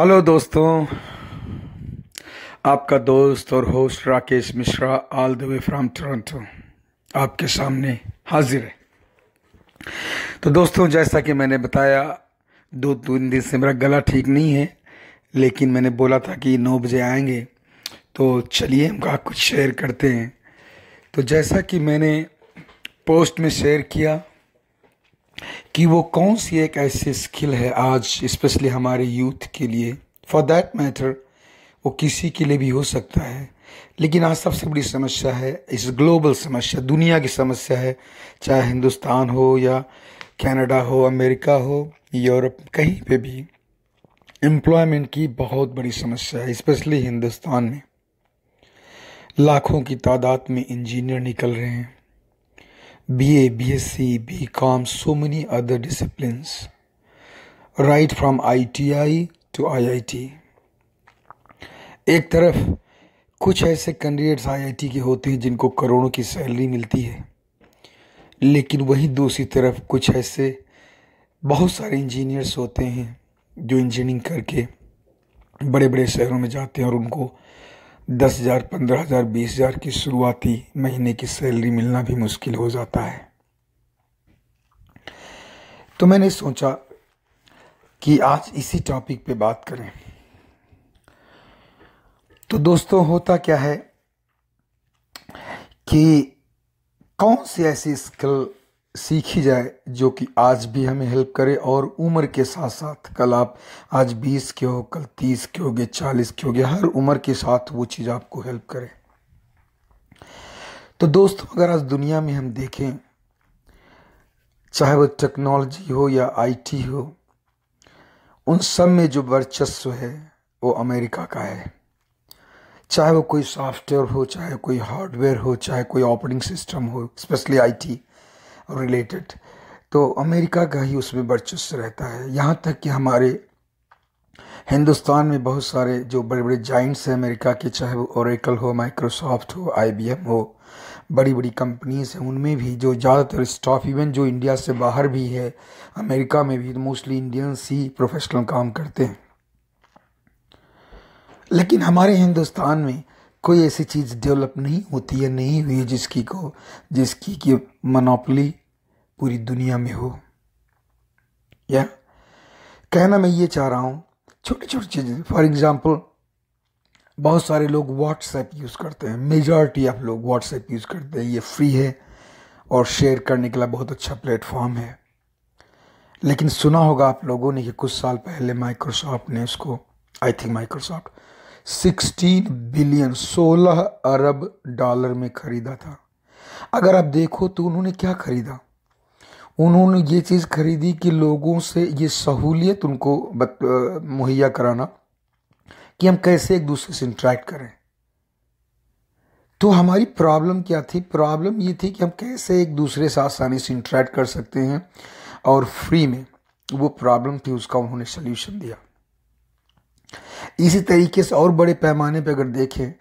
Hello दोस्तों, आपका दोस्त और host Rakesh Mishra all the way from Toronto आपके सामने हाजिर है। तो दोस्तों, जैसा कि मैंने बताया दो तीन दिन से मेरा गला ठीक नहीं है, लेकिन मैंने बोला था कि नौ बजे आएँगे तो चलिए हम आप कुछ शेयर करते हैं। तो जैसा कि मैंने पोस्ट में शेयर किया कि वो कौन सी एक ऐसी स्किल है आज स्पेशली हमारे यूथ के लिए? फॉर दैट मैटर वो किसी के लिए भी हो सकता है। लेकिन आज सबसे बड़ी समस्या है, इस ग्लोबल समस्या, दुनिया की समस्या है। चाहे हिंदुस्तान हो या कनाडा हो, अमेरिका हो, यूरोप, कहीं पे भी। एम्प्लॉयमेंट की बहुत बड़ी समस्या है स्पेशली हिंदुस्तान में। लाखों की तादाद में इंजीनियर निकल रहे हैं। BA, BSc, BCom, so many other disciplines, right from ITI to IIT. एक तरफ़ कुछ ऐसे कैंडिडेट्स आईआईटी के होते हैं जिनको करोड़ों की सैलरी मिलती है लेकिन वहीं दूसरी तरफ़ कुछ ऐसे बहुत सारे इंजीनियर्स होते हैं जो इंजीनियरिंग करके बड़े बड़े शहरों में जाते हैं और उनको दस हज़ार, पंद्रह हज़ार, बीस हज़ार की शुरुआती महीने की सैलरी मिलना भी मुश्किल हो जाता है। तो मैंने सोचा कि आज इसी टॉपिक पे बात करें। तो दोस्तों, होता क्या है कि कौन सी ऐसी स्किल सीखी जाए, जो कि आज भी हमें हेल्प करे और उम्र के साथ साथ कल आप आज 20 के हो, कल 30 के होगे 40 के होगे, हर उम्र के साथ वो चीज़ आपको हेल्प करे। तो दोस्तों, अगर आज दुनिया में हम देखें, चाहे वो टेक्नोलॉजी हो या आईटी हो, उन सब में जो वर्चस्व है, वो अमेरिका का है। चाहे वो कोई सॉफ्टवेयर हो, चाहे कोई हार्डवेयर हो, चाहे कोई ऑपरेटिंग सिस्टम हो स्पेशली आईटी रिलेटेड तो अमेरिका का ही उसमें वर्चस्व रहता है। यहाँ तक कि हमारे हिंदुस्तान में बहुत सारे जो बड़े बड़े जाइंट्स हैं अमेरिका के, चाहे वो ओरेकल हो माइक्रोसॉफ्ट हो आईबीएम हो बड़ी बड़ी कंपनीज़ हैं, उनमें भी जो ज़्यादातर स्टाफ इवन जो इंडिया से बाहर भी है, अमेरिका में भी मोस्टली इंडियंस ही प्रोफेशनल काम करते हैं। लेकिन हमारे हिंदुस्तान में कोई ऐसी चीज़ डेवलप नहीं होती है, नहीं हुई जिसकी को, जिसकी की मनोपली पूरी दुनिया में हो। या? कहना मैं ये चाह रहा हूँ छोटी छोटी चीज़ें। फॉर एग्ज़ाम्पल बहुत सारे लोग व्हाट्सएप यूज़ करते हैं। मेजॉरिटी ऑफ़ लोग व्हाट्सएप यूज़ करते हैं। ये फ्री है और शेयर करने के लिए बहुत अच्छा प्लेटफॉर्म है। लेकिन सुना होगा आप लोगों ने कि कुछ साल पहले माइक्रोसॉफ्ट ने उसको आई थिंक माइक्रोसॉफ्ट 16 बिलियन 16 अरब डॉलर में खरीदा था। अगर आप देखो तो उन्होंने क्या खरीदा? उन्होंने ये चीज़ खरीदी कि लोगों से ये सहूलियत उनको मुहैया कराना कि हम कैसे एक दूसरे से इंटरेक्ट करें। तो हमारी प्रॉब्लम क्या थी? प्रॉब्लम ये थी कि हम कैसे एक दूसरे से आसानी से इंट्रैक्ट कर सकते हैं और फ्री में वो प्रॉब्लम थी, उसका उन्होंने सोल्यूशन दिया। इसी तरीके से और बड़े पैमाने पर अगर देखें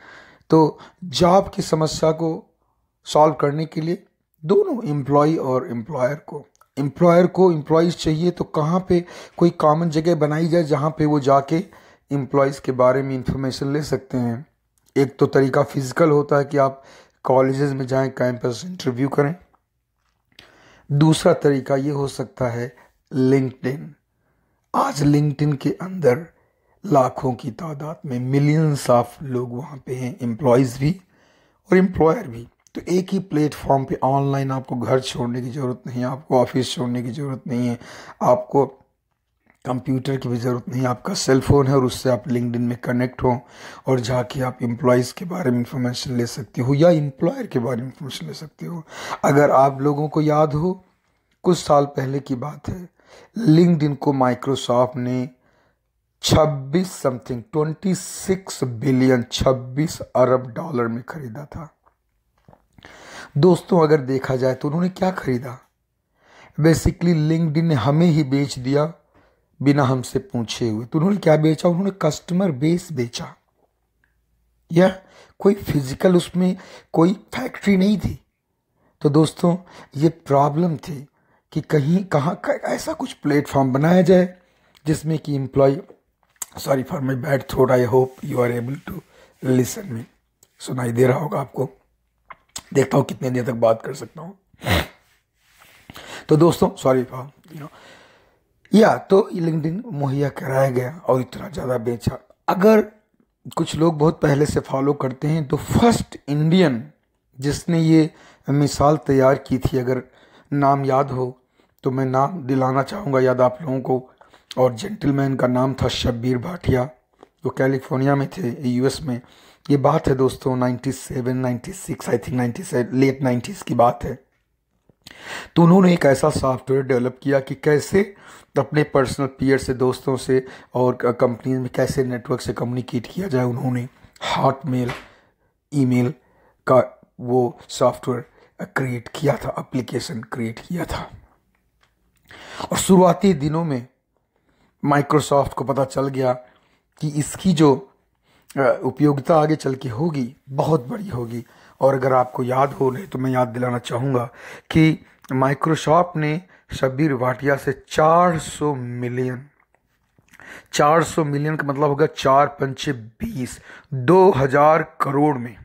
तो जॉब की समस्या को सॉल्व करने के लिए दोनों एम्प्लॉय और एम्प्लॉयर को एम्प्लॉयर को एम्प्लॉयज़ चाहिए तो कहाँ पे कोई कॉमन जगह बनाई जाए जहाँ पे वो जाके एम्प्लॉयज़ के बारे में इंफॉर्मेशन ले सकते हैं? एक तो तरीका फ़िज़िकल होता है कि आप कॉलेजेस में जाएँ कैंपस इंटरव्यू करें। दूसरा तरीका ये हो सकता है लिंकडिन आज लिंकडिन के अंदर लाखों की तादाद में मिलियंस ऑफ़ लोग वहाँ पे हैं एम्प्लॉयज़ भी और एम्प्लॉयर भी। तो एक ही प्लेटफॉर्म पे ऑनलाइन आपको घर छोड़ने की ज़रूरत नहीं है, आपको ऑफ़िस छोड़ने की ज़रूरत नहीं है, आपको कंप्यूटर की भी ज़रूरत नहीं है, आपका सेल फ़ोन है और उससे आप लिंकडिन में कनेक्ट हो और जाके आप एम्प्लॉयज़ के बारे में इंफॉर्मेशन ले सकते हो या एम्प्लॉयर के बारे में इंफॉर्मेशन ले सकते हो। अगर आप लोगों को याद हो, कुछ साल पहले की बात है लिंकडिन को माइक्रोसॉफ्ट ने 26 समथिंग 26 बिलियन 26 अरब डॉलर में खरीदा था। दोस्तों, अगर देखा जाए तो उन्होंने क्या खरीदा? बेसिकली लिंकड ने हमें ही बेच दिया बिना हमसे पूछे हुए। तो उन्होंने क्या बेचा? उन्होंने कस्टमर बेस बेचा। या कोई फ़िज़िकल उसमें कोई फैक्ट्री नहीं थी। तो दोस्तों, ये प्रॉब्लम थी कि कहीं, कहाँ ऐसा कुछ प्लेटफॉर्म बनाया जाए जिसमें कि employ sorry for my bad throat I hope you are able to listen me सुनाई दे रहा होगा आपको। देखता हूँ कितने देर तक बात कर सकता हूँ। तो दोस्तों सॉरी यू नो या तो लिंकडिन मुहैया कराया गया और इतना ज़्यादा बेचा। अगर कुछ लोग बहुत पहले से फॉलो करते हैं तो फ़र्स्ट इंडियन जिसने ये मिसाल तैयार की थी, अगर नाम याद हो तो मैं नाम दिलाना चाहूँगा याद आप लोगों को। और जेंटलमैन का नाम था शब्बीर भाटिया, जो कैलिफ़ोर्निया में थे यूएस में। ये बात है दोस्तों 97, 96 आई थिंक 97 लेट 90s की बात है। तो उन्होंने एक ऐसा सॉफ्टवेयर डेवलप किया कि कैसे अपने पर्सनल पीयर से दोस्तों से और कंपनी में कैसे नेटवर्क से कम्युनिकेट किया जाए उन्होंने। हॉटमेल ईमेल का वो सॉफ्टवेयर क्रिएट किया था एप्लीकेशन क्रिएट किया था। और शुरुआती दिनों में माइक्रोसॉफ्ट को पता चल गया कि इसकी जो उपयोगिता आगे चल के होगी, बहुत बड़ी होगी। और अगर आपको याद हो, नहीं तो मैं याद दिलाना चाहूँगा कि माइक्रोसॉफ्ट ने शब्बीर भाटिया से 400 मिलियन 400 मिलियन का मतलब होगा चार पंचे बीस, दो हज़ार करोड़ में।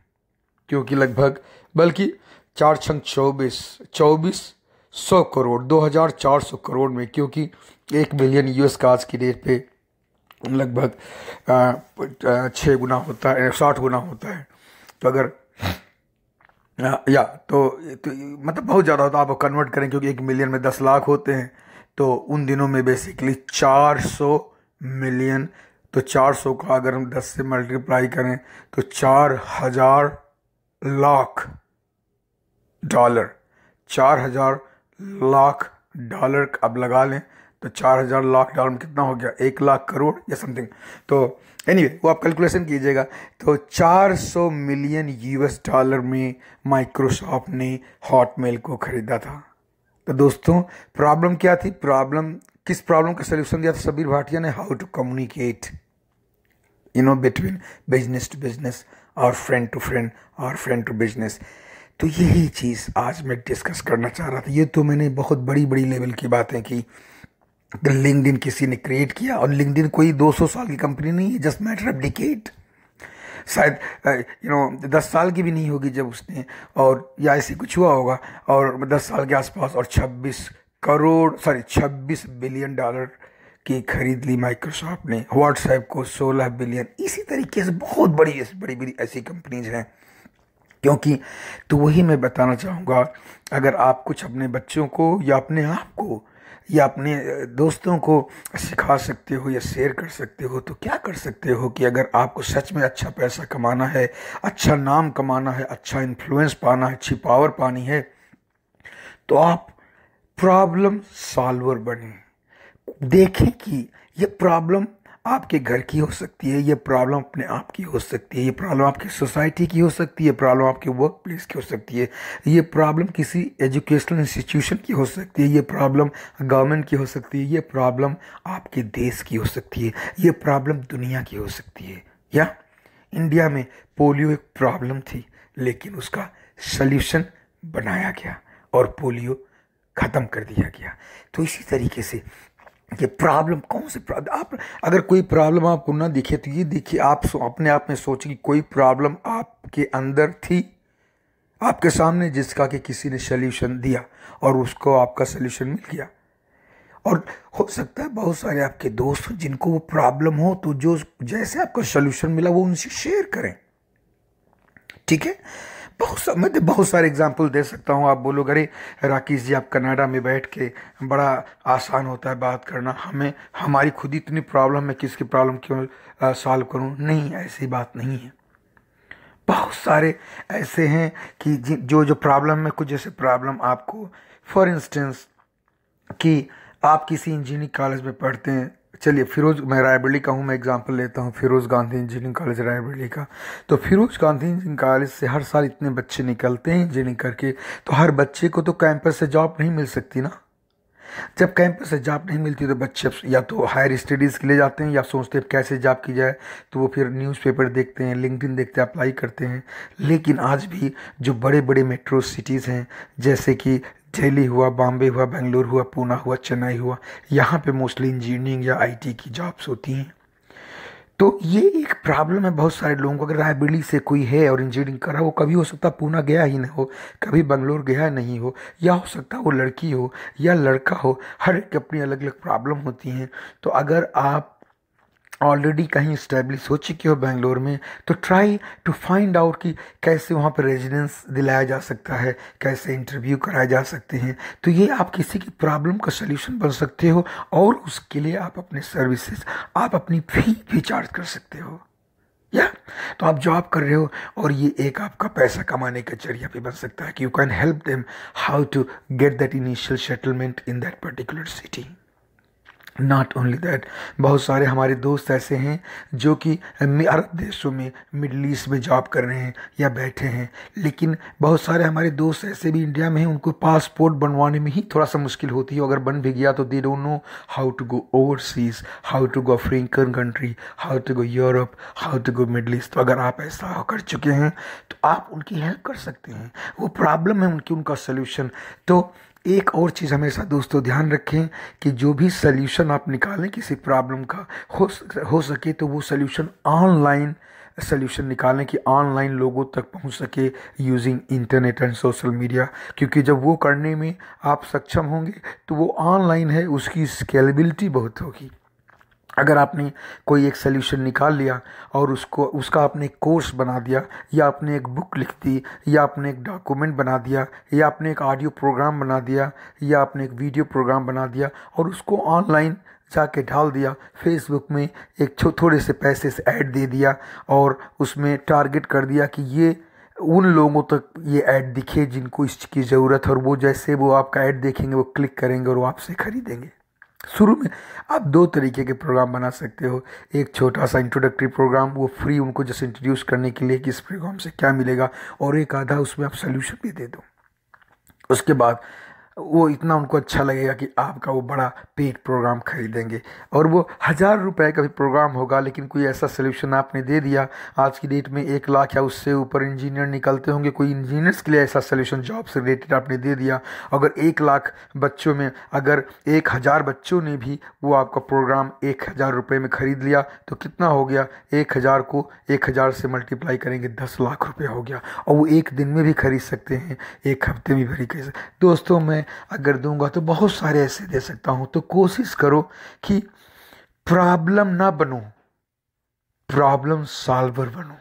क्योंकि लगभग, बल्कि चार छंग चौबीस चौबीस सौ करोड़, दो हज़ार चार सौ करोड़ में, क्योंकि एक मिलियन यूएस का आज की डेट पे लगभग छः गुना होता है साठ गुना होता है। तो अगर या तो, तो मतलब बहुत ज़्यादा होता है। आप कन्वर्ट करें क्योंकि एक मिलियन में दस लाख होते हैं तो उन दिनों में बेसिकली चार सौ मिलियन तो चार सौ का अगर हम दस से मल्टीप्लाई करें तो चार हज़ार लाख डॉलर चार हज़ार लाख डॉलर अब लगा लें तो चार हज़ार लाख डॉलर में कितना हो गया? एक लाख करोड़ या समथिंग तो एनीवे anyway, वो आप कैलकुलेशन कीजिएगा। तो 400 मिलियन यूएस डॉलर में माइक्रोसॉफ्ट ने हॉटमेल को खरीदा था। तो दोस्तों प्रॉब्लम क्या थी? प्रॉब्लम किस प्रॉब्लम का सोल्यूशन दिया था? सबीर भाटिया ने how to communicate you know between business to business और फ्रेंड टू फ्रेंड और फ्रेंड टू बिज़नेस तो यही चीज़ आज मैं डिस्कस करना चाह रहा था। ये तो मैंने बहुत बड़ी बड़ी लेवल की बातें की। लिंकडिन किसी ने क्रिएट किया और लिंकडिन कोई 200 साल की कंपनी नहीं है जस्ट मैटर ऑफ़ डिकेट शायद यू नो दस साल की भी नहीं होगी जब उसने, और या ऐसे कुछ हुआ होगा, और दस साल के आसपास और 26 करोड़ सॉरी 26 बिलियन डॉलर की खरीद ली माइक्रोसॉफ्ट ने। व्हाट्सएप को 16 बिलियन इसी तरीके से बहुत बड़ी बड़ी बड़ी ऐसी कंपनीज़ हैं। क्योंकि तो वही मैं बताना चाहूँगा, अगर आप कुछ अपने बच्चों को या अपने आप को या अपने दोस्तों को सिखा सकते हो या शेयर कर सकते हो तो क्या कर सकते हो कि अगर आपको सच में अच्छा पैसा कमाना है अच्छा नाम कमाना है अच्छा इन्फ्लुएंस पाना है, अच्छी पावर पानी है तो आप प्रॉब्लम सॉल्वर बने। देखें कि ये प्रॉब्लम आपके घर की हो सकती है, ये प्रॉब्लम अपने आप की हो सकती है, ये प्रॉब्लम आपकी सोसाइटी की हो सकती है प्रॉब्लम आपके वर्क प्लेस की हो सकती है, ये प्रॉब्लम किसी एजुकेशनल इंस्टीट्यूशन की हो सकती है, ये प्रॉब्लम गवर्नमेंट की हो सकती है, ये प्रॉब्लम आपके देश की हो सकती है, ये प्रॉब्लम दुनिया की हो सकती है, या? इंडिया में पोलियो एक प्रॉब्लम थी, लेकिन उसका सल्यूशन बनाया गया और पोलियो ख़त्म कर दिया गया। तो इसी तरीके से ये प्रॉब्लम कौन सी प्रॉब्लम आप, अगर कोई प्रॉब्लम आपको ना दिखे तो ये देखिए, आप अपने आप में सोचिए कि कोई प्रॉब्लम आपके अंदर थी, आपके सामने जिसका कि किसी ने सोल्यूशन दिया और उसको आपका सोल्यूशन मिल गया। और हो सकता है बहुत सारे आपके दोस्त जिनको वो प्रॉब्लम हो तो जो जैसे आपको सोल्यूशन मिला वो उनसे शेयर करें। ठीक है? बहुत सा मैं तो बहुत सारे एग्ज़ाम्पल दे सकता हूँ। आप बोलोगे, अरे, राकेश जी, आप कनाडा में बैठ के बड़ा आसान होता है बात करना। हमें हमारी खुद ही इतनी प्रॉब्लम है किसकी प्रॉब्लम क्यों सॉल्व करूँ? नहीं, ऐसी बात नहीं है। बहुत सारे ऐसे हैं कि जो जो प्रॉब्लम में कुछ जैसे प्रॉब्लम आपको फॉर इंस्टेंस कि आप किसी इंजीनियरिंग कॉलेज में पढ़ते हैं चलिए, फिरोज, मैं रायबरेली का हूँ, मैं एग्जांपल लेता हूँ, फिरोज गांधी इंजीनियरिंग कॉलेज रायबरेली का। तो फिरोज गांधी इंजीनियरिंग कॉलेज से हर साल इतने बच्चे निकलते हैं इंजीनियरिंग करके तो हर बच्चे को तो कैंपस से जॉब नहीं मिल सकती ना। जब कैंपस से जॉब नहीं मिलती तो बच्चे या तो हायर स्टडीज़ के लिए जाते हैं, या सोचते हैं, कैसे जॉब की जाए तो वो फिर न्यूज़पेपर देखते हैं लिंकडिन देखते हैं अप्लाई करते हैं। लेकिन आज भी जो बड़े बड़े मेट्रो सिटीज़ हैं, जैसे कि दिल्ली हुआ, बॉम्बे हुआ, बेंगलुरु हुआ, पूना हुआ, चेन्नई हुआ, यहाँ पे मोस्टली इंजीनियरिंग या आईटी की जॉब्स होती हैं। तो ये एक प्रॉब्लम है बहुत सारे लोगों को। अगर रायबरेली से कोई है और इंजीनियरिंग कर रहा हो, कभी हो सकता पूना गया ही ना हो, कभी बंगलोर गया नहीं हो, या हो सकता वो लड़की हो या लड़का हो, हर एक अपनी अलग अलग प्रॉब्लम होती हैं। तो अगर आप ऑलरेडी कहीं इस्टेब्लिश हो चुकी हो बेंगलोर में तो ट्राई टू फाइंड आउट कि कैसे वहाँ पर रेजिडेंस दिलाया जा सकता है, कैसे इंटरव्यू कराए जा सकते हैं। तो ये आप किसी की प्रॉब्लम का सल्यूशन बन सकते हो और उसके लिए आप अपने सर्विसेज़, आप अपनी फ़ी भी चार्ज कर सकते हो। या? तो आप जॉब कर रहे हो और ये एक आपका पैसा कमाने का ज़रिया भी बन सकता है कि you can help them how to get that initial settlement in that particular city not only that बहुत सारे हमारे दोस्त ऐसे हैं जो कि अरब देशों में, मिडल ईस्ट में जॉब कर रहे हैं या बैठे हैं। लेकिन बहुत सारे हमारे दोस्त ऐसे भी इंडिया में हैं, उनको पासपोर्ट बनवाने में ही थोड़ा सा मुश्किल होती है। अगर बन भी गया तो they don't know how to go overseas how to go African country how to go Europe how to go Middle East तो अगर आप ऐसा कर चुके हैं तो आप उनकी हेल्प कर सकते हैं। वो प्रॉब्लम है उनकी, उनका सोल्यूशन तो एक और चीज़ हमेशा दोस्तों ध्यान रखें कि जो भी सल्यूशन आप निकालें, किसी प्रॉब्लम का हो हो सके तो वो सल्यूशन ऑनलाइन सोल्यूशन निकालें कि ऑनलाइन लोगों तक पहुँच सके using internet and social media क्योंकि जब वो करने में आप सक्षम होंगे तो वो ऑनलाइन है, उसकी स्केलेबिलिटी बहुत होगी। अगर आपने कोई एक सोल्यूशन निकाल लिया और उसको, उसका आपने एक कोर्स बना दिया, या आपने एक बुक लिख दी, या आपने एक डॉक्यूमेंट बना दिया, या आपने एक ऑडियो प्रोग्राम बना दिया, या आपने एक वीडियो प्रोग्राम बना दिया और उसको ऑनलाइन जाके डाल दिया फेसबुक में एक छो, थोड़े से पैसे से ऐड दे दिया और उसमें टारगेट कर दिया कि ये, उन लोगों तक ये ऐड दिखे जिनको इसकी ज़रूरत और वो जैसे वो आपका ऐड देखेंगे, वो क्लिक करेंगे और वो आपसे ख़रीदेंगे। शुरू में आप दो तरीके के प्रोग्राम बना सकते हो। एक छोटा सा इंट्रोडक्टरी प्रोग्राम वो फ्री उनको जैसे इंट्रोड्यूस करने के लिए कि इस प्रोग्राम से क्या मिलेगा, और एक आधा उसमें आप सोल्यूशन भी दे दो। उसके बाद वो इतना उनको अच्छा लगेगा कि आपका वो बड़ा पेड प्रोग्राम खरीदेंगे। और वो हज़ार रुपए का भी प्रोग्राम होगा, लेकिन कोई ऐसा सोल्यूशन आपने दे दिया, आज की डेट में एक लाख या उससे ऊपर इंजीनियर निकलते होंगे, कोई इंजीनियर्स के लिए ऐसा सोल्यूशन जॉब से रिलेटेड आपने दे दिया। अगर एक लाख बच्चों में, अगर एक हज़ार बच्चों ने भी वो आपका प्रोग्राम एक हज़ार रुपये में ख़रीद लिया तो कितना हो गया? एक हज़ार को एक हज़ार से मल्टीप्लाई करेंगे, दस लाख रुपये हो गया। और वो एक दिन में भी खरीद सकते हैं, एक हफ़्ते में भी खरीद दोस्तों, मैं अगर दूँगा तो बहुत सारे ऐसे दे सकता हूँ। तो कोशिश करो कि प्रॉब्लम ना बनो, प्रॉब्लम सॉल्वर बनो।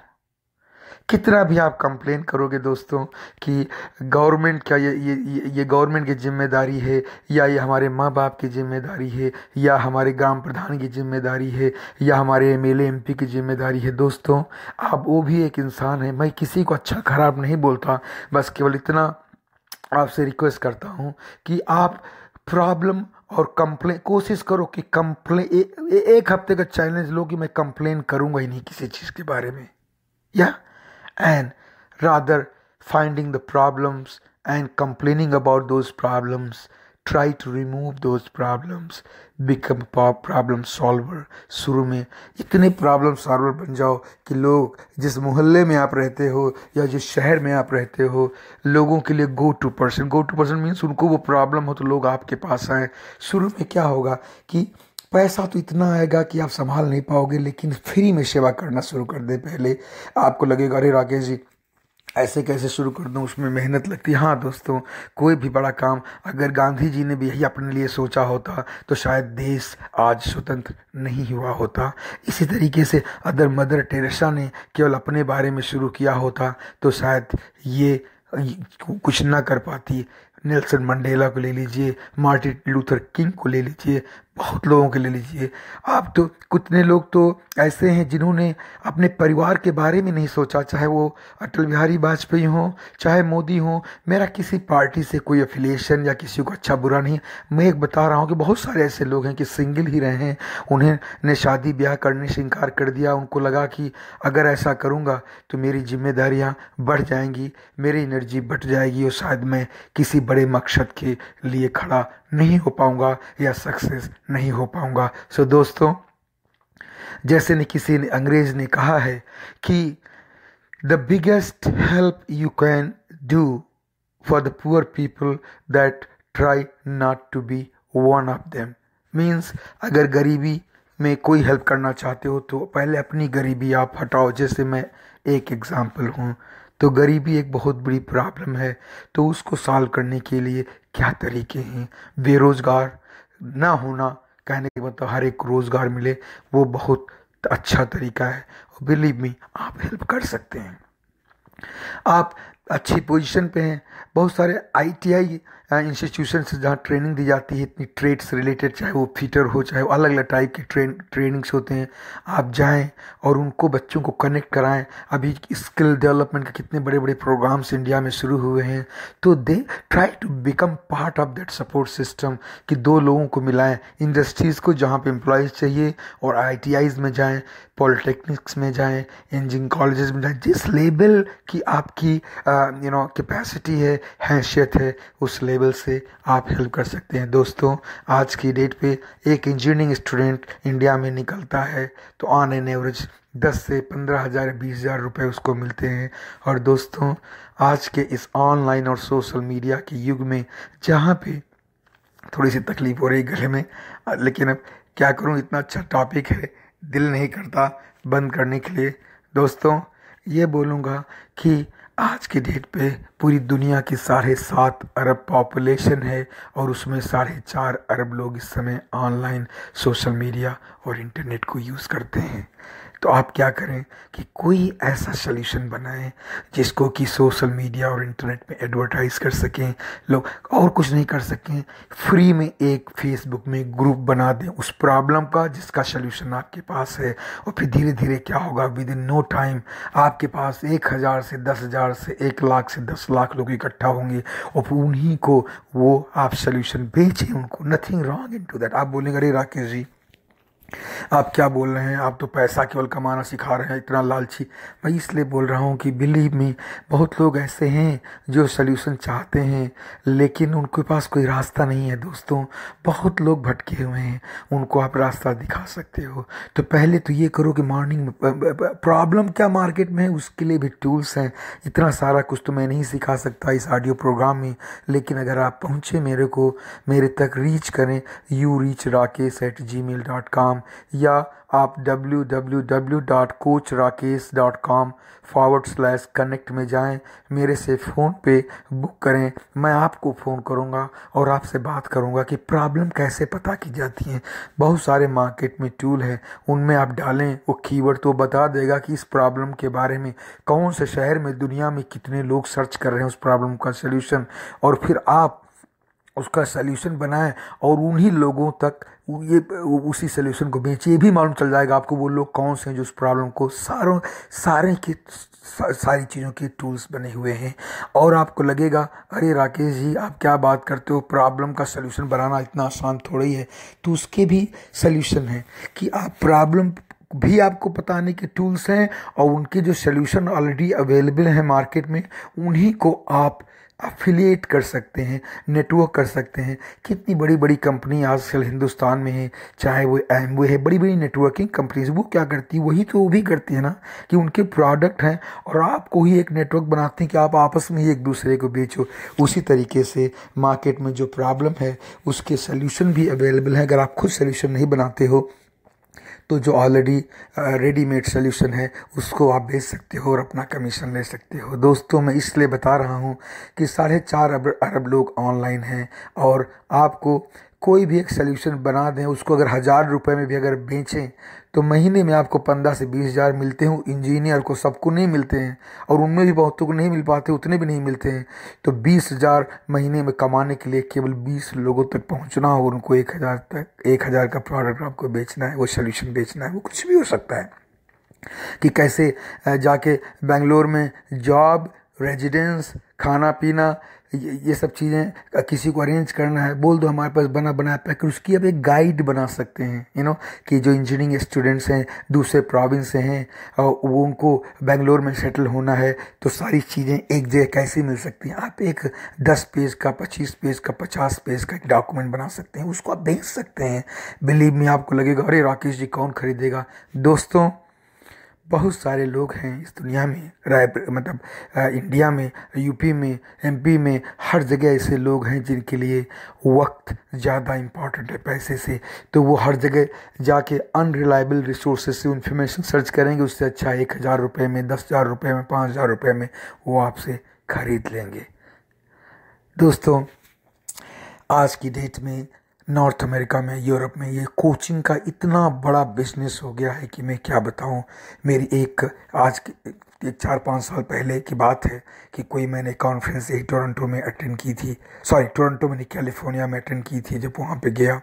कितना भी आप कंप्लेन करोगे दोस्तों कि गवर्नमेंट क्या ये ये ये गवर्नमेंट की ज़िम्मेदारी है, या ये हमारे माँ बाप की ज़िम्मेदारी है, या हमारे ग्राम प्रधान की ज़िम्मेदारी है, या हमारे एम एल की ज़िम्मेदारी है। दोस्तों, आप वो भी एक इंसान है। मैं किसी को अच्छा खराब नहीं बोलता, बस केवल इतना आपसे रिक्वेस्ट करता हूँ कि आप प्रॉब्लम और कंप्लेन, कोशिश करो कि कंप्लेन एक हफ़्ते का चैलेंज लो कि मैं कंप्लेन करूँगा ही नहीं किसी चीज़ के बारे में। या? And rather finding the problems and complaining about those problems try to remove those problems become problem solver शुरू में इतने प्रॉब्लम सॉल्वर बन जाओ कि लोग, जिस मोहल्ले में आप रहते हो या जिस शहर में आप रहते हो, लोगों के लिए go to person go to person means उनको वो प्रॉब्लम हो तो लोग आपके पास आए। शुरू में क्या होगा कि पैसा तो इतना आएगा कि आप संभाल नहीं पाओगे, लेकिन फ्री में सेवा करना शुरू कर दे पहले। आपको लगेगा, अरे राकेश जी ऐसे कैसे शुरू कर दूँ? उसमें मेहनत लगती है। हाँ दोस्तों, कोई भी बड़ा काम अगर गांधी जी ने भी यही अपने लिए सोचा होता तो शायद देश आज स्वतंत्र नहीं हुआ होता। इसी तरीके से अदर मदर टेरेसा ने केवल अपने बारे में शुरू किया होता तो शायद ये कुछ ना कर पाती। नेल्सन मंडेला को ले लीजिए, मार्टिन लूथर किंग को ले लीजिए बहुत लोगों के ले लीजिए। आप तो कितने लोग तो ऐसे हैं जिन्होंने अपने परिवार के बारे में नहीं सोचा, चाहे वो अटल बिहारी वाजपेयी हों, चाहे मोदी हों। मेरा किसी पार्टी से कोई अफिलिएशन या किसी को अच्छा बुरा नहीं। मैं एक बता रहा हूँ कि बहुत सारे ऐसे लोग हैं कि सिंगल ही रहे हैं। उन्हें ने शादी, ब्याह करने से इनकार कर दिया, उनको लगा कि अगर ऐसा करूँगा तो मेरी जिम्मेदारियाँ बढ़ जाएँगी, मेरी एनर्जी बढ़ जाएगी और शायद मैं किसी बड़े मकसद के लिए खड़ा नहीं हो पाऊँगा या सक्सेस नहीं हो पाऊँगा। सो so, दोस्तों जैसे ने किसी ने अंग्रेज़ ने कहा है कि the biggest help you can do for the poor people that try not to be one of them means अगर गरीबी में कोई हेल्प करना चाहते हो तो पहले अपनी गरीबी आप हटाओ। जैसे मैं एक एग्ज़ाम्पल हूँ। तो गरीबी एक बहुत बड़ी प्रॉब्लम है। तो उसको सॉल्व करने के लिए क्या तरीके हैं? बेरोज़गार ना होना, कहने के मतलब हर एक रोज़गार मिले, वो बहुत अच्छा तरीका है। बिलीव मी आप हेल्प कर सकते हैं। आप अच्छी पोजीशन पे हैं। बहुत सारे आईटीआई इंस्टीट्यूशन से जहाँ ट्रेनिंग दी जाती है, इतनी ट्रेड्स रिलेटेड चाहे वो फीटर हो, चाहे वो अलग अलग टाइप के ट्रेन ट्रेनिंग्स होते हैं, आप जाएँ और उनको बच्चों को कनेक्ट कराएँ। अभी स्किल डेवलपमेंट के कितने बड़े बड़े प्रोग्राम्स इंडिया में शुरू हुए हैं तो they try to become part of that support system कि दो लोगों को मिलाएँ। इंडस्ट्रीज़ को जहाँ पर एम्प्लॉयज़ चाहिए और आई में जाएँ पॉलिटेक्निक्स में जाएँ इंजीनियरिंग कॉलेजेस में जाएँ, जिस लेवल की आपकी यू नो कैपेसिटी है, हैसियत है, उस लेवल लेवल से आप हेल्प कर सकते हैं। दोस्तों, आज की डेट पे एक इंजीनियरिंग स्टूडेंट इंडिया में निकलता है तो ऑन एन एवरेज दस से पंद्रह हज़ार, बीस हज़ार रुपये उसको मिलते हैं। और दोस्तों, आज के इस ऑनलाइन और सोशल मीडिया के युग में जहाँ पे थोड़ी सी तकलीफ़ हो रही गले में, लेकिन अब क्या करूँ, इतना अच्छा टॉपिक है, दिल नहीं करता बंद करने के लिए। दोस्तों, ये बोलूँगा कि आज के डेट पे पूरी दुनिया की साढ़े सात अरब पॉपुलेशन है और उसमें साढ़े चार अरब लोग इस समय ऑनलाइन सोशल मीडिया और इंटरनेट को यूज़ करते हैं। तो आप क्या करें कि कोई ऐसा सोल्यूशन बनाएँ जिसको कि सोशल मीडिया और इंटरनेट में एडवर्टाइज कर सकें, लोग और कुछ नहीं कर सकें। फ्री में एक फेसबुक में ग्रुप बना दें उस प्रॉब्लम का जिसका सोल्यूशन आपके पास है। और फिर धीरे धीरे क्या होगा? विद इन नो टाइम आपके पास एक हज़ार से दस हज़ार से एक लाख से दस लाख लोग इकट्ठा होंगे और फिर उन्हीं को वो आप सोल्यूशन बेचें, उनको nothing wrong in to that आप बोलेंगे, अरे राकेश जी आप क्या बोल रहे हैं? आप तो पैसा केवल कमाना सिखा रहे हैं, इतना लालची। मैं इसलिए बोल रहा हूँ कि बिलीव में बहुत लोग ऐसे हैं जो सल्यूशन चाहते हैं, लेकिन उनके पास कोई रास्ता नहीं है दोस्तों। बहुत लोग भटके हुए हैं, उनको आप रास्ता दिखा सकते हो। तो पहले तो ये करो कि मॉर्निंग में प्रॉब्लम क्या मार्केट में है, उसके लिए भी टूल्स हैं। इतना सारा कुछ तो मैं नहीं सिखा सकता इस ऑडियो प्रोग्राम में। लेकिन अगर आप पहुँचे मेरे को, मेरे तक रीच करें you reach Rakesh at Gmail dot com या आप www.coachrakesh.com फॉरवर्ड स्लैश कनेक्ट में जाएँ, मेरे से फ़ोन पे बुक करें, मैं आपको फ़ोन करूँगा और आपसे बात करूँगा कि प्रॉब्लम कैसे पता की जाती है। बहुत सारे मार्केट में टूल हैं, उनमें आप डालें, वो कीवर्ड तो बता देगा कि इस प्रॉब्लम के बारे में कौन से शहर में, दुनिया में कितने लोग सर्च कर रहे हैं उस प्रॉब्लम का सल्यूशन और फिर आप उसका सल्यूशन बनाएँ और उन्हीं लोगों तक ये उसी सोल्यूशन को बेचिए भी मालूम चल जाएगा आपको वो लोग कौन से हैं जो उस प्रॉब्लम को सारों, सारे के सारी चीज़ों के टूल्स बने हुए हैं। और आपको लगेगा, अरे राकेश जी, आप क्या बात करते हो? प्रॉब्लम का सल्यूशन बनाना इतना आसान थोड़ा ही। है तो उसके भी सल्यूशन है कि आप प्रॉब्लम भी आपको बताने के टूल्स हैं और उनके जो सल्यूशन ऑलरेडी अवेलेबल हैं मार्केट में, उन्हीं को आप अफिलिएट कर सकते हैं नेटवर्क कर सकते हैं। कितनी बड़ी बड़ी कंपनी आजकल हिंदुस्तान में है, चाहे वो एमवे है, बड़ी बड़ी नेटवर्किंग कंपनीज़ वो क्या करती है? वही तो वो भी करती है ना, कि उनके प्रोडक्ट हैं और आपको ही एक नेटवर्क बनाते हैं कि आप आपस में ही एक दूसरे को बेचो। उसी तरीके से मार्केट में जो प्रॉब्लम है, उसके सोल्यूशन भी अवेलेबल हैं। अगर आप खुद सोल्यूशन नहीं बनाते हो तो जो ऑलरेडी रेडीमेड सोल्यूशन है, उसको आप बेच सकते हो और अपना कमीशन ले सकते हो। दोस्तों, मैं इसलिए बता रहा हूँ कि साढ़े चार अरब अरब लोग ऑनलाइन हैं और आपको कोई भी एक सोल्यूशन बना दें, उसको अगर हज़ार रुपये में भी अगर बेचें तो महीने में आपको पंद्रह से बीस हज़ार मिलते हैं, इंजीनियर को सबको नहीं मिलते हैं, और उनमें भी बहुतों को नहीं मिल पाते, उतने भी नहीं मिलते हैं। तो बीस हज़ार महीने में कमाने के लिए केवल बीस लोगों तक पहुँचना हो उनको एक हज़ार तक, एक हज़ार का प्रोडक्ट आपको बेचना है, वो सोल्यूशन बेचना है, वो कुछ भी हो सकता है। कि कैसे जाके बेंगलोर में जॉब रेजिडेंस खाना पीना ये सब चीज़ें किसी को अरेंज करना है, बोल दो हमारे पास बना बनाया पैक उसकी अब एक गाइड बना सकते हैं यू नो कि जो इंजीनियरिंग स्टूडेंट्स हैं, दूसरे प्रोविंस से हैं और वो उनको बेंगलोर में सेटल होना है तो सारी चीज़ें एक जगह कैसे मिल सकती हैं? आप एक दस पेज का, पच्चीस पेज का, पचास पेज का एक डॉक्यूमेंट बना सकते हैं, उसको आप बेच सकते हैं। बिलीव में आपको लगेगा, अरे राकेश जी, कौन खरीदेगा? दोस्तों बहुत सारे लोग हैं इस दुनिया में राय मतलब इंडिया में यूपी में एमपी में, हर जगह ऐसे लोग हैं जिनके लिए वक्त ज़्यादा इंपॉर्टेंट है पैसे से। तो वो हर जगह जाके अनरिलायबल रिसोर्सेज से इन्फॉर्मेशन सर्च करेंगे, उससे अच्छा एक हज़ार रुपये में, दस हज़ार रुपये में, पाँच हज़ार रुपये में वो आपसे खरीद लेंगे। दोस्तों, आज की डेट में नॉर्थ अमेरिका में, यूरोप में ये कोचिंग का इतना बड़ा बिज़नेस हो गया है कि मैं क्या बताऊँ। मेरी एक, आज की, एक चार पाँच साल पहले की बात है कि कोई मैंने कॉन्फ्रेंस एक टोरंटो में अटेंड की थी। सॉरी टोरंटो में नहीं कैलिफ़ोर्निया में अटेंड की थी, जब वहाँ पे गया।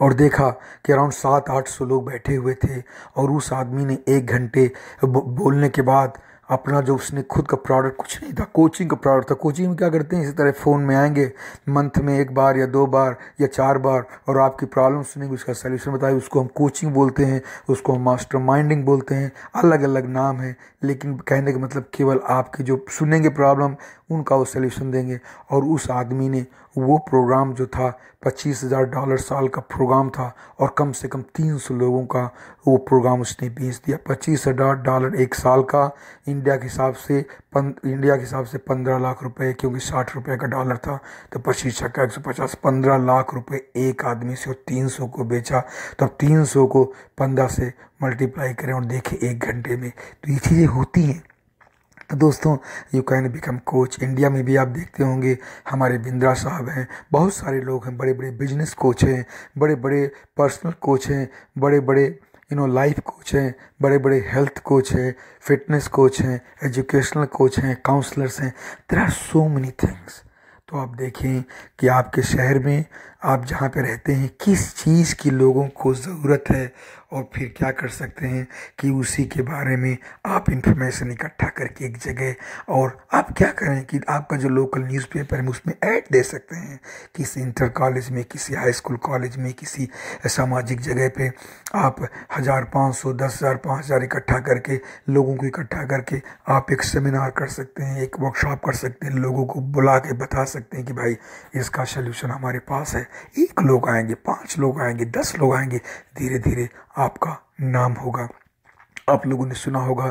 और देखा कि अराउंड सात आठ सौ लोग बैठे हुए थे और उस आदमी ने एक घंटे बोलने के बाद अपना जो उसने खुद का प्रोडक्ट कुछ नहीं था कोचिंग का प्रोडक्ट था। कोचिंग में क्या करते हैं? इसी तरह फ़ोन में आएँगे मंथ में एक बार या दो बार या चार बार और आपकी प्रॉब्लम सुनेंगे, उसका सोल्यूशन बताए उसको हम कोचिंग बोलते हैं, उसको हम मास्टर माइंडिंग बोलते हैं। अलग अलग नाम है, लेकिन कहने का मतलब केवल आपके जो सुनेंगे प्रॉब्लम उनका वो सोल्यूशन देंगे। और उस आदमी ने वो प्रोग्राम जो था, पच्चीस हज़ार डॉलर साल का प्रोग्राम था और कम से कम तीन सौ लोगों का वो प्रोग्राम उसने बेच दिया। पच्चीस हज़ार डॉलर एक साल का। इंडिया के हिसाब से इंडिया के हिसाब से पंद्रह लाख रुपए, क्योंकि साठ रुपए का डॉलर था तो पच्चीस छक्का एक सौ पचास, पंद्रह लाख रुपए एक आदमी से और तीन सौ को बेचा। तो अब तीन सौ को पंद्रह से मल्टीप्लाई करें और देखें एक घंटे में। तो ये चीज़ें होती हैं। तो दोस्तों you can become coach India में भी आप देखते होंगे, हमारे बिंद्रा साहब हैं। बहुत सारे लोग हैं बड़े बड़े बिज़नेस कोच हैं बड़े बड़े पर्सनल कोच हैं बड़े बड़े यू नो लाइफ कोच हैं बड़े बड़े हेल्थ कोच हैं फिटनेस कोच हैं एजुकेशनल कोच हैं काउंसलर्स हैं. There are so many things तो आप देखें कि आपके शहर में आप जहाँ पे रहते हैं, किस चीज़ की लोगों को ज़रूरत है और फिर क्या कर सकते हैं कि उसी के बारे में आप इंफॉर्मेशन इकट्ठा करके एक जगह और आप क्या करें कि आपका जो लोकल न्यूज़पेपर है, उसमें ऐड दे सकते हैं। किसी इंटर कॉलेज में, किसी हाई स्कूल कॉलेज में, किसी सामाजिक जगह पे आप हज़ार पाँच सौ, दस हज़ार, पाँच हज़ार इकट्ठा करके, लोगों को इकट्ठा करके आप एक सेमिनार कर सकते हैं, एक वर्कशॉप कर सकते हैं, लोगों को बुला के बता सकते हैं कि भाई इसका सोल्यूशन हमारे पास है। एक लोग आएँगे, पाँच लोग आएँगे, दस लोग आएँगे धीरे धीरे आपका नाम होगा। आप लोगों ने सुना होगा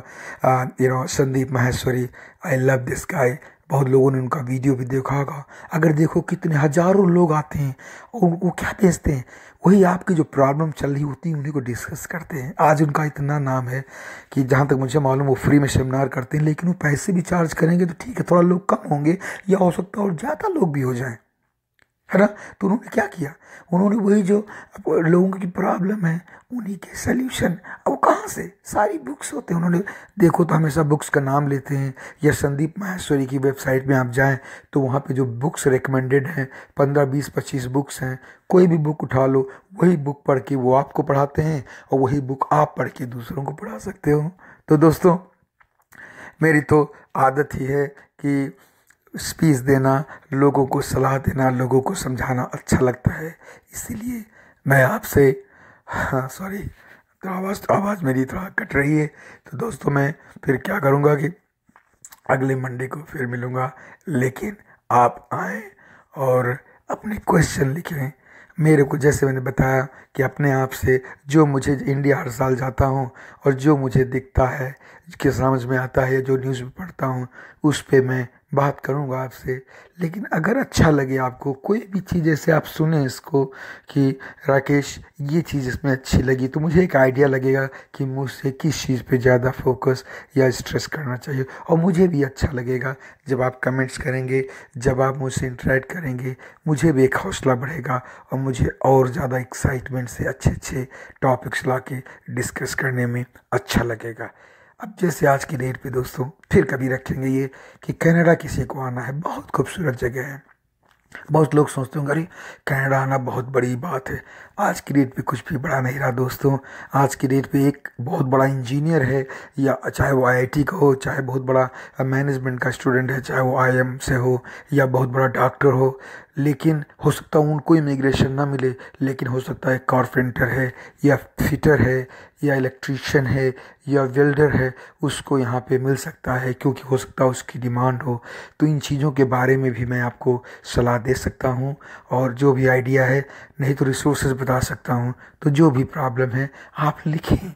you know Sandeep Maheshwari I love this guy बहुत लोगों ने उनका वीडियो भी देखा होगा। अगर देखो कितने हज़ारों लोग आते हैं और वो क्या बेचते हैं? वही आपकी जो प्रॉब्लम चल रही होती है, उन्हीं को डिस्कस करते हैं। आज उनका इतना नाम है कि जहाँ तक मुझे मालूम, वो फ्री में सेमिनार करते हैं, लेकिन वो पैसे भी चार्ज करेंगे तो ठीक है, थोड़ा लोग कम होंगे या हो सकता है और ज़्यादा लोग भी हो जाएँ। है ना? तो उन्होंने क्या किया? उन्होंने वही जो लोगों की प्रॉब्लम है, उन्हीं के सोल्यूशन अब कहाँ से? सारी बुक्स होते हैं। उन्होंने देखो तो हमेशा बुक्स का नाम लेते हैं, या संदीप माहेश्वरी की वेबसाइट में आप जाएँ तो वहाँ पे जो बुक्स रिकमेंडेड हैं, पंद्रह, बीस, पच्चीस बुक्स हैं, कोई भी बुक उठा लो, वही बुक पढ़ के वो आपको पढ़ाते हैं, और वही बुक आप पढ़ के दूसरों को पढ़ा सकते हो। तो दोस्तों, मेरी तो आदत ही है कि स्पीच देना, लोगों को सलाह देना, लोगों को समझाना अच्छा लगता है। इसीलिए मैं आपसे हाँ सॉरी तो आवाज़ तो आवाज़ मेरी थोड़ा कट रही है। तो दोस्तों, मैं फिर क्या करूँगा कि अगले मंडे को फिर मिलूँगा, लेकिन आप आएँ और अपने क्वेश्चन लिखें मेरे को जैसे मैंने बताया कि अपने आप से जो मुझे इंडिया हर साल जाता हूँ और जो मुझे दिखता है, कि समझ में आता है, जो न्यूज़ में पढ़ता हूँ, उस पर मैं बात करूँगा आपसे। लेकिन अगर अच्छा लगे आपको, कोई भी चीज़ जैसे आप सुने इसको कि, राकेश, ये चीज़ इसमें अच्छी लगी तो मुझे एक आइडिया लगेगा कि मुझसे किस चीज़ पे ज़्यादा फोकस या स्ट्रेस करना चाहिए। और मुझे भी अच्छा लगेगा जब आप कमेंट्स करेंगे, जब आप मुझसे इंटरेक्ट करेंगे, मुझे भी एक हौसला बढ़ेगा और मुझे और ज़्यादा एक्साइटमेंट से अच्छे अच्छे टॉपिक्स ला के डिस्कस करने में अच्छा लगेगा। अब जैसे आज की डेट पे दोस्तों, फिर कभी रखेंगे ये कि कनाडा किसी को आना है, बहुत खूबसूरत जगह है। बहुत लोग सोचते होंगे, अरे, कनाडा आना बहुत बड़ी बात है। आज की डेट पे कुछ भी बड़ा नहीं रहा दोस्तों। आज की डेट पे एक बहुत बड़ा इंजीनियर है, या चाहे वो आईआईटी का हो, चाहे बहुत बड़ा मैनेजमेंट का स्टूडेंट है, चाहे वो आईएम से हो, या बहुत बड़ा डॉक्टर हो, लेकिन हो सकता है उनको इमिग्रेशन ना मिले, लेकिन हो सकता है कारपेंटर है, या फिटर है, या इलेक्ट्रीशियन है, या वेल्डर है, उसको यहाँ पे मिल सकता है, क्योंकि हो सकता है उसकी डिमांड हो। तो इन चीज़ों के बारे में भी मैं आपको सलाह दे सकता हूँ, और जो भी आइडिया है, नहीं तो रिसोर्सेज बता सकता हूँ तो जो भी प्रॉब्लम है, आप लिखें।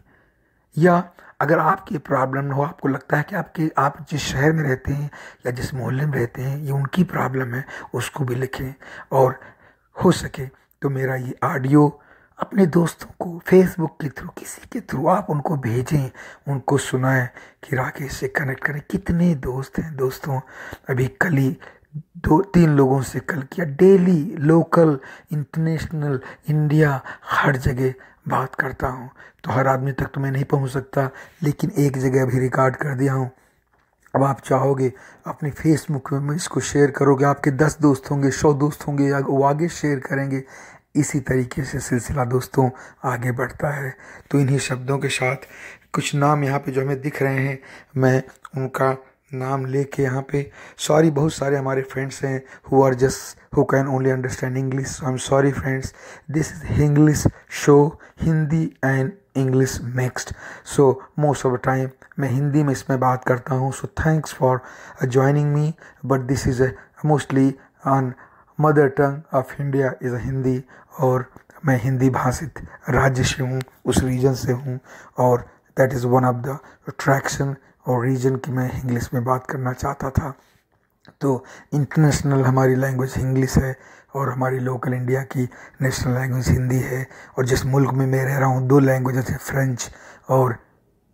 या अगर आपकी प्रॉब्लम हो, आपको लगता है कि आपके, आप जिस शहर में रहते हैं, या जिस मोहल्ले में रहते हैं, ये उनकी प्रॉब्लम है, उसको भी लिखें। और हो सके तो मेरा ये ऑडियो अपने दोस्तों को फेसबुक के थ्रू किसी के थ्रू आप उनको भेजें, उनको सुनाएँ कि राकेश से कनेक्ट करें। कितने दोस्त हैं, दोस्तों, अभी कल ही दो तीन लोगों से कल किया। डेली, लोकल, इंटरनेशनल, इंडिया, हर जगह बात करता हूँ। तो हर आदमी तक तो मैं नहीं पहुँच सकता, लेकिन एक जगह अभी रिकॉर्ड कर दिया हूँ। अब आप चाहोगे, अपने फेसबुक में इसको शेयर करोगे, आपके दस दोस्त होंगे, सौ दोस्त होंगे, या वो आगे शेयर करेंगे, इसी तरीके से सिलसिला दोस्तों आगे बढ़ता है। तो इन्हीं शब्दों के साथ कुछ नाम यहाँ पे जो हमें दिख रहे हैं, मैं उनका नाम लेके यहाँ पे सॉरी बहुत सारे हमारे फ्रेंड्स हैं who are just who can only understand English I am sorry friends this is English show Hindi and English mixed so most of the time मैं हिंदी में इसमें बात करता हूँ। So thanks for joining me but this is a mostly on mother tongue of India is Hindi और मैं हिंदी भाषित राज्य से हूँ, उस रीजन से हूँ। और that is one of the attraction और रीजन की मैं इंग्लिश में बात करना चाहता था। तो इंटरनेशनल हमारी लैंग्वेज इंग्लिश है और हमारी लोकल इंडिया की नेशनल लैंग्वेज हिंदी है। और जिस मुल्क में मैं रह रहा हूँ, दो लैंग्वेज है फ्रेंच और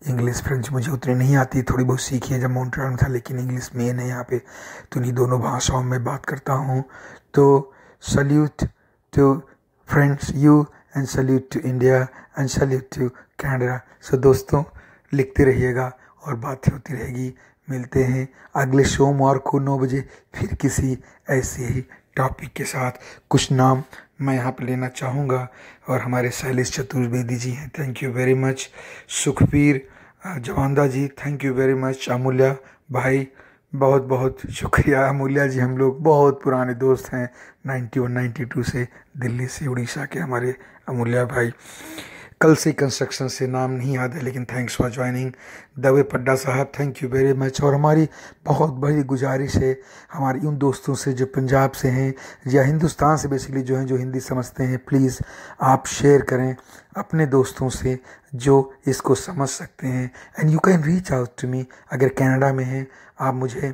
इंग्लिश फ्रेंच मुझे उतनी नहीं आती, थोड़ी बहुत सीखी है जब माउंटेन में था, लेकिन इंग्लिश मेन है यहाँ पे। तो इन्हीं दोनों भाषाओं में बात करता हूँ। तो salute to friends you and salute to India and salute to Canada so दोस्तों, लिखते रहिएगा। और बातें होती रहेगी। मिलते हैं अगले सोमवार को नौ बजे फिर किसी ऐसे ही टॉपिक के साथ। कुछ नाम मैं यहाँ पर लेना चाहूँगा और हमारे शैलेश चतुर्वेदी जी हैं। Thank you very much Sukhbir Jawanda ji thank you very much Amulya भाई बहुत बहुत शुक्रिया। अमूल्या जी हम लोग बहुत पुराने दोस्त हैं। नाइन्टी वन, नाइन्टी टू से दिल्ली से उड़ीसा के हमारे अमूल्या भाई। कल से कंस्ट्रक्शन से नाम नहीं याद है, लेकिन thanks for joining Dave Padda sahab thank you very much और हमारी बहुत बड़ी गुजारिश है, हमारी उन दोस्तों से जो पंजाब से हैं या हिंदुस्तान से बेसिकली जो हैं, जो हिंदी समझते हैं प्लीज़ आप शेयर करें अपने दोस्तों से जो इसको समझ सकते हैं। And you can reach out to me अगर कनाडा में हैं, आप मुझे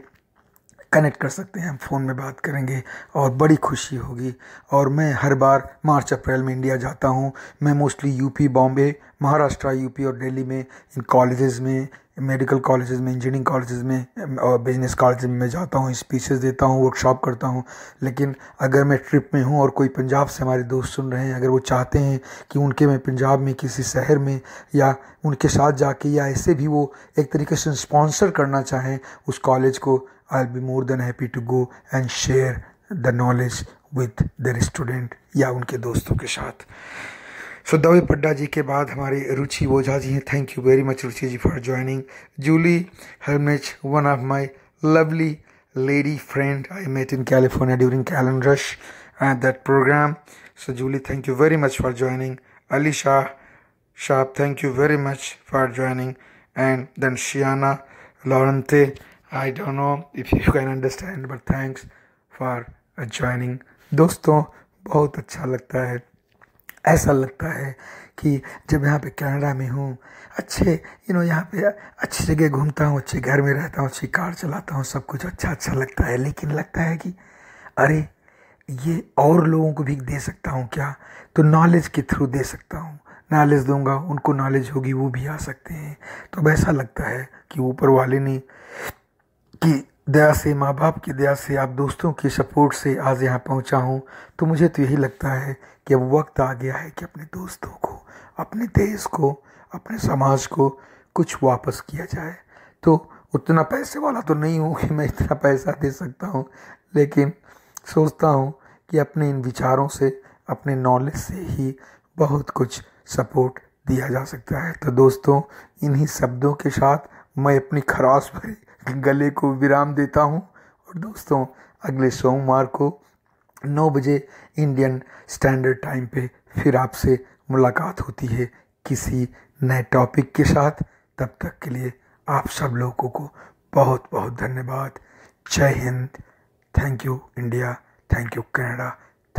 कनेक्ट कर सकते हैं, हम फ़ोन में बात करेंगे और बड़ी खुशी होगी। और मैं हर बार मार्च, अप्रैल में इंडिया जाता हूँ। मैं mostly UP Bombay Maharashtra UP और दिल्ली में, इन कॉलेजेस में मेडिकल कॉलेजेस में इंजीनियरिंग कॉलेजेस में, और बिज़नेस कॉलेज में जाता हूँ स्पीचेस देता हूँ वर्कशॉप करता हूँ। लेकिन अगर मैं ट्रिप में हूँ और कोई पंजाब से हमारे दोस्त सुन रहे हैं, अगर वो चाहते हैं कि उनके मैं, पंजाब में, किसी शहर में, या उनके साथ जाके, या ऐसे भी वो एक तरीके से स्पॉन्सर करना चाहें, उस कॉलेज को I'll be more than happy to go and share the knowledge with their student या उनके दोस्तों के साथ सो so, दवे पड्डा जी के बाद हमारे रुचि ओझा जी हैं thank you very much Ruchi ji for joining Julie Helmech one of my lovely lady friend I met in California during Callan Rush at that program. So Julie, thank you very much for joining. Ali Shah, Shah, thank you very much for joining. And then Shiana Laurente, I don't know if you can understand but thanks for joining दोस्तों, बहुत अच्छा लगता है, ऐसा लगता है कि जब यहाँ पे कनाडा में हूँ, अच्छे यू नो यहाँ पे अच्छी जगह घूमता हूँ, अच्छे घर में रहता हूँ, अच्छी कार चलाता हूँ, सब कुछ अच्छा अच्छा लगता है। लेकिन लगता है कि, अरे, ये और लोगों को भी दे सकता हूँ क्या? तो नॉलेज के थ्रू दे सकता हूँ। नॉलेज दूँगा, उनको नॉलेज होगी, वो भी आ सकते हैं। तो वैसा लगता है कि ऊपर वाले ने की दया से माँ बाप की दया से, आप दोस्तों की सपोर्ट से आज यहाँ पहुँचा हूँ। तो मुझे तो यही लगता है कि अब वक्त आ गया है कि अपने दोस्तों को, अपने देश को, अपने समाज को कुछ वापस किया जाए। तो उतना पैसे वाला तो नहीं हूँ कि मैं इतना पैसा दे सकता हूँ, लेकिन सोचता हूँ कि अपने इन विचारों से, अपने नॉलेज से ही बहुत कुछ सपोर्ट दिया जा सकता है। तो दोस्तों, इन्हीं शब्दों के साथ मैं अपनी खराश भरी गले को विराम देता हूँ। और दोस्तों, अगले सोमवार को नौ बजे इंडियन स्टैंडर्ड टाइम पे फिर आपसे मुलाकात होती है किसी नए टॉपिक के साथ। तब तक के लिए आप सब लोगों को बहुत बहुत धन्यवाद। जय Hind. Thank you India. Thank you Canada.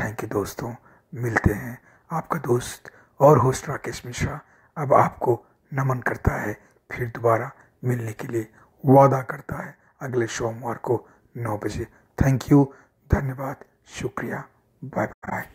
Thank you दोस्तों। मिलते हैं। आपका दोस्त और होस्ट राकेश मिश्रा अब आपको नमन करता है फिर दोबारा मिलने के लिए। वादा करता है अगले सोमवार को नौ बजे। थैंक यू धन्यवाद शुक्रिया बाय बाय